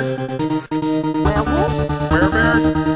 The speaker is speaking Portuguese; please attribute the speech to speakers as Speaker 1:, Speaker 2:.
Speaker 1: Werewolf? Werewolf? Werewolf?